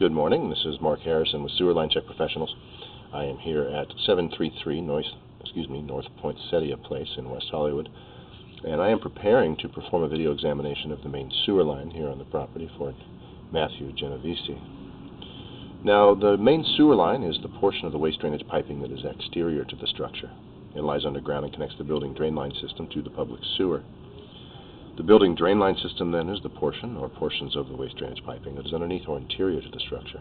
Good morning. This is Mark Harrison with Sewer Line Check Professionals. I am here at 733 North, excuse me, North Poinsettia Place in West Hollywood, and I am preparing to perform a video examination of the main sewer line here on the property for Matthew Genovese. Now, the main sewer line is the portion of the waste drainage piping that is exterior to the structure. It lies underground and connects the building drain line system to the public sewer. The building drain line system then is the portion or portions of the waste drainage piping that is underneath or interior to the structure.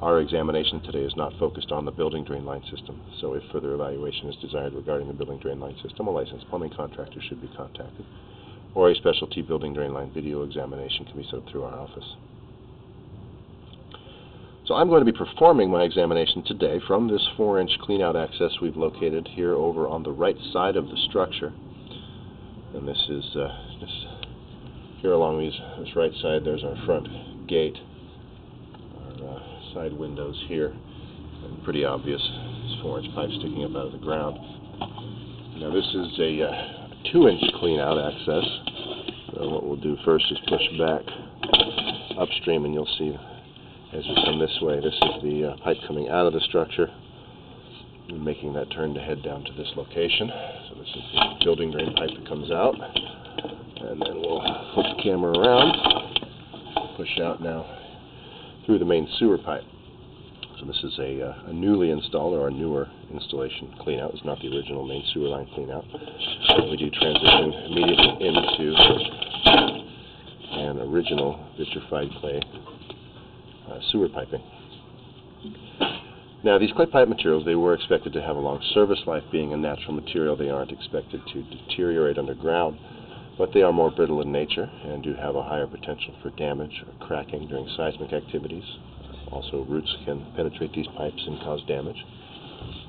Our examination today is not focused on the building drain line system, so if further evaluation is desired regarding the building drain line system, a licensed plumbing contractor should be contacted, or a specialty building drain line video examination can be set up through our office. So I'm going to be performing my examination today from this 4-inch cleanout access we've located here over on the right side of the structure and this is uh, this here along these this right side there's our front gate. Our uh, side windows here. And pretty obvious this four inch pipe sticking up out of the ground. Now this is a uh, two inch clean out access. So what we'll do first is push back upstream and you'll see as we come this way this is the uh, pipe coming out of the structure and making that turn to head down to this location. So this is the building drain pipe that comes out. And then we'll flip the camera around, push out now through the main sewer pipe. So this is a, uh, a newly installed or a newer installation cleanout. It's not the original main sewer line cleanout. we do transition immediately into an original vitrified clay uh, sewer piping. Now, these clay pipe materials, they were expected to have a long service life. Being a natural material, they aren't expected to deteriorate underground, but they are more brittle in nature and do have a higher potential for damage or cracking during seismic activities. Also, roots can penetrate these pipes and cause damage.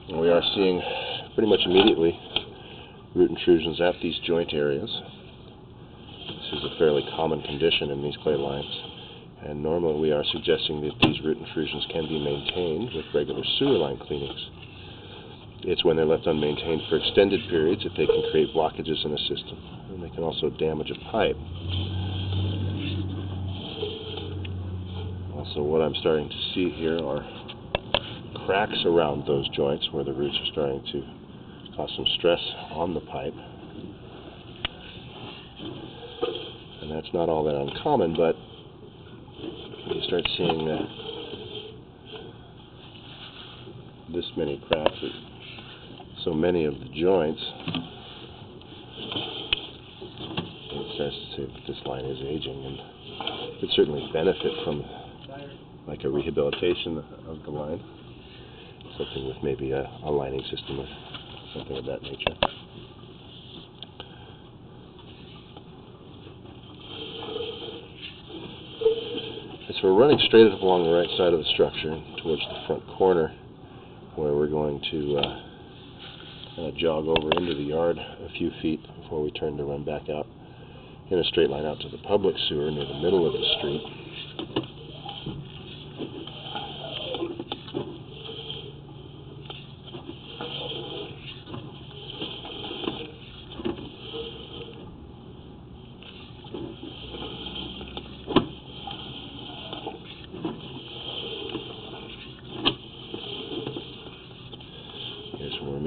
And we are seeing pretty much immediately root intrusions at these joint areas. This is a fairly common condition in these clay lines and normally we are suggesting that these root intrusions can be maintained with regular sewer line cleanings. It's when they're left unmaintained for extended periods that they can create blockages in a system, and they can also damage a pipe. Also, what I'm starting to see here are cracks around those joints where the roots are starting to cause some stress on the pipe. And that's not all that uncommon, but start seeing uh, this many cracks so many of the joints, it starts to say that this line is aging and could certainly benefit from like a rehabilitation of the line, something with maybe a, a lining system or something of that nature. So we're running straight up along the right side of the structure towards the front corner where we're going to uh, uh, jog over into the yard a few feet before we turn to run back out in a straight line out to the public sewer near the middle of the street.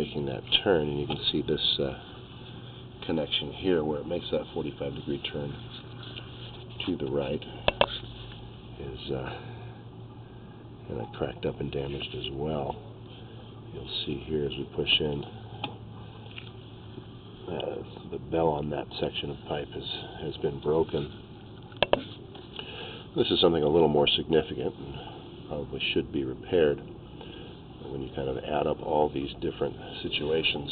making that turn, and you can see this uh, connection here where it makes that 45 degree turn to the right is uh, kind of cracked up and damaged as well. You'll see here as we push in, uh, the bell on that section of pipe has, has been broken. This is something a little more significant and probably should be repaired when you kind of add up all these different situations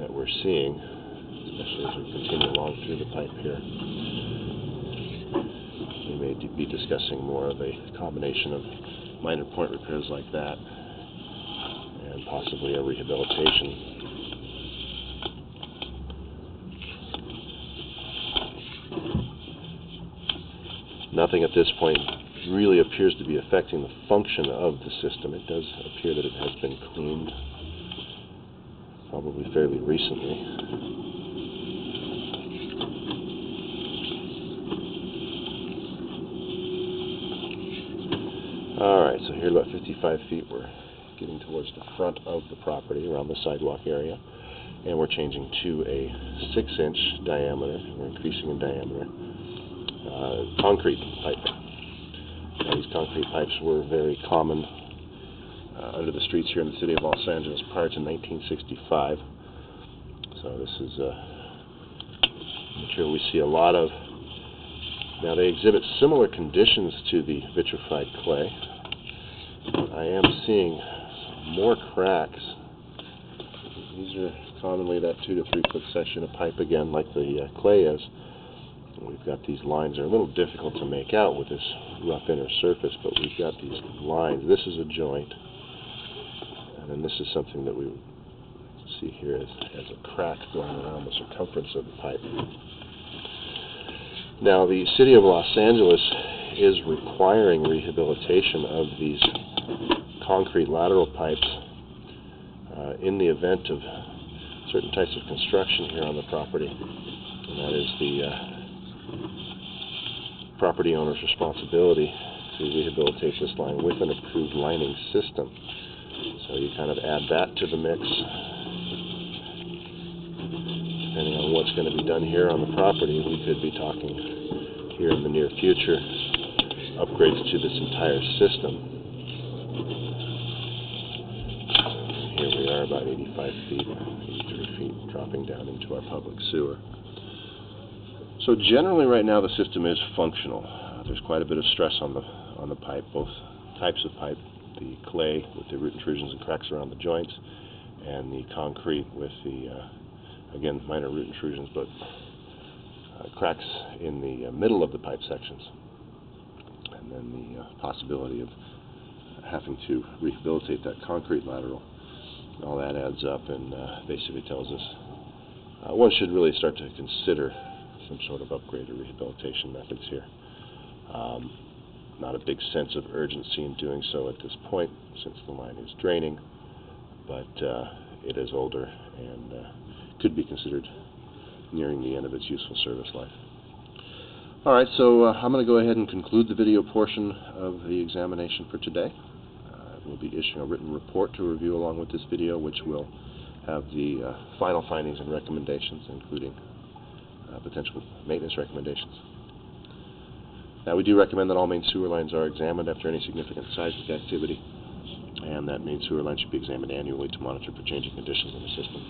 that we're seeing, especially as we continue along through the pipe here, we may be discussing more of a combination of minor point repairs like that and possibly a rehabilitation. Nothing at this point really appears to be affecting the function of the system. It does appear that it has been cleaned probably fairly recently. Alright, so here about 55 feet, we're getting towards the front of the property, around the sidewalk area, and we're changing to a 6-inch diameter, we're increasing in diameter, uh, concrete piping. These concrete pipes were very common uh, under the streets here in the city of Los Angeles prior to 1965. So this is a material we see a lot of. Now they exhibit similar conditions to the vitrified clay. I am seeing more cracks. These are commonly that two to three foot section of pipe again, like the uh, clay is. We've got these lines. They're a little difficult to make out with this rough inner surface, but we've got these lines. This is a joint, and then this is something that we see here as, as a crack going around the circumference of the pipe. Now, the city of Los Angeles is requiring rehabilitation of these concrete lateral pipes uh, in the event of certain types of construction here on the property, and that is the uh, property owner's responsibility to rehabilitate this line with an approved lining system. So you kind of add that to the mix, depending on what's going to be done here on the property, we could be talking here in the near future upgrades to this entire system. Here we are about 85 feet, 83 feet, dropping down into our public sewer. So generally right now the system is functional. There's quite a bit of stress on the on the pipe, both types of pipe, the clay with the root intrusions and cracks around the joints, and the concrete with the uh, again minor root intrusions but uh, cracks in the uh, middle of the pipe sections, and then the uh, possibility of having to rehabilitate that concrete lateral. All that adds up and uh, basically tells us one should really start to consider some sort of upgrade or rehabilitation methods here. Um, not a big sense of urgency in doing so at this point since the line is draining, but uh, it is older and uh, could be considered nearing the end of its useful service life. Alright, so uh, I'm going to go ahead and conclude the video portion of the examination for today. Uh, we'll be issuing a written report to review along with this video, which will have the uh, final findings and recommendations, including uh, potential maintenance recommendations. Now, we do recommend that all main sewer lines are examined after any significant seismic activity, and that main sewer line should be examined annually to monitor for changing conditions in the system.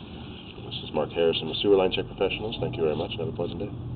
This is Mark Harrison with Sewer Line Check Professionals. Thank you very much and have a pleasant day.